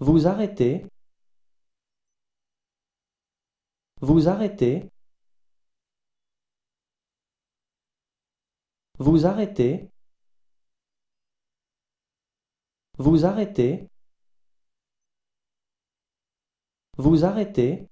Vous arrêtez. Vous arrêtez. Vous arrêtez. Vous arrêtez. Vous arrêtez.